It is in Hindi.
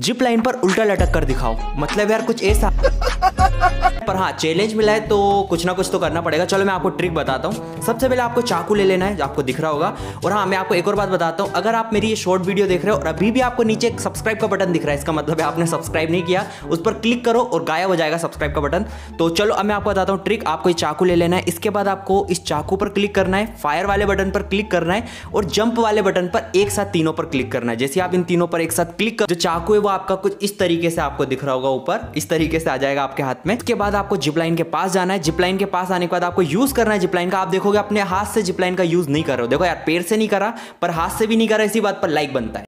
जिप लाइन पर उल्टा लटक कर दिखाओ। मतलब यार कुछ ऐसा पर हाँ चैलेंज मिला है तो कुछ ना कुछ तो करना पड़ेगा। चलो मैं आपको ट्रिक बताता हूँ। सबसे पहले आपको चाकू ले लेना है, जो आपको दिख रहा होगा। और हाँ मैं आपको एक और बात बताता हूँ। अगर आप मेरी ये शॉर्ट वीडियो देख रहे हो और अभी भी आपको नीचे सब्सक्राइब का बटन दिख रहा है, इसका मतलब है आपने सब्सक्राइब नहीं किया, उस पर क्लिक करो और गायब हो जाएगा सब्सक्राइब का बटन तो चलो, अब मैं आपको बताता हूँ ट्रिक आपको ये चाकू ले लेना है। इसके बाद आपको इस चाकू पर क्लिक करना है। फायर वाले बटन पर क्लिक करना है और जंप वाले बटन पर एक साथ तीनों पर क्लिक करना है। जैसे आप इन तीनों पर एक साथ क्लिक कर, जो चाकू है वो आपका कुछ इस तरीके से आपको दिख रहा होगा ऊपर। इस तरीके से आ जाएगा आपके हाथ में। इसके बाद आपको जिपलाइन के पास जाना है। जिपलाइन के पास आने के बाद आपको यूज़ करना है। जिपलाइन का आप देखोगे, अपने हाथ से जिपलाइन का यूज़ नहीं कर रहे हो। देखो यार पेड़ से नहीं करा, पर हाथ से भी नहीं करा, इसी बात पर लाइक बनता है।